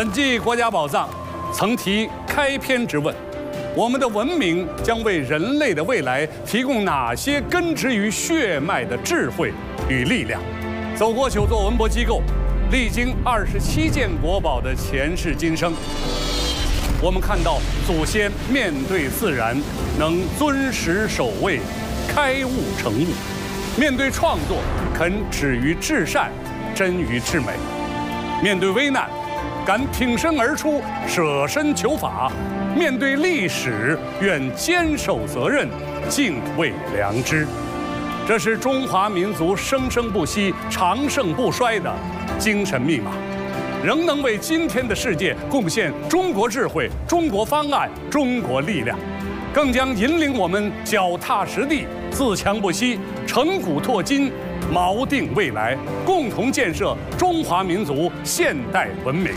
本季国家宝藏曾提开篇之问：我们的文明将为人类的未来提供哪些根植于血脉的智慧与力量？走过九座文博机构，历经二十七件国宝的前世今生，我们看到祖先面对自然能尊师守卫，开悟成悟；面对创作肯止于至善，臻于至美；面对危难。敢挺身而出，舍身求法；面对历史，愿坚守责任，敬畏良知。这是中华民族生生不息、长盛不衰的精神密码，仍能为今天的世界贡献中国智慧、中国方案、中国力量，更将引领我们脚踏实地、自强不息、成古拓今。锚定未来，共同建设中华民族现代文明。